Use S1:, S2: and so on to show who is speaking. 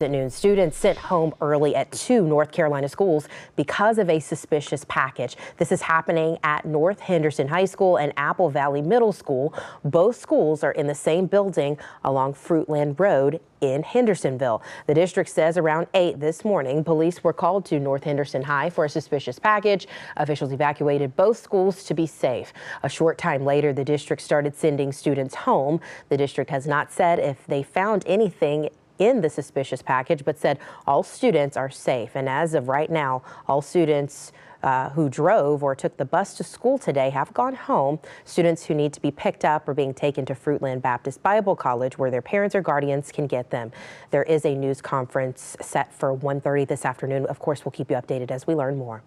S1: At noon, students sent home early at two North Carolina schools because of a suspicious package. This is happening at North Henderson High School and Apple Valley Middle School. Both schools are in the same building along Fruitland Road in Hendersonville. The district says around 8 this morning, police were called to North Henderson High for a suspicious package. Officials evacuated both schools to be safe. A short time later, the district started sending students home. The district has not said if they found anything in the suspicious package, but said all students are safe. And as of right now, all students uh, who drove or took the bus to school today have gone home. Students who need to be picked up are being taken to Fruitland Baptist Bible College where their parents or guardians can get them. There is a news conference set for 1.30 this afternoon. Of course, we'll keep you updated as we learn more.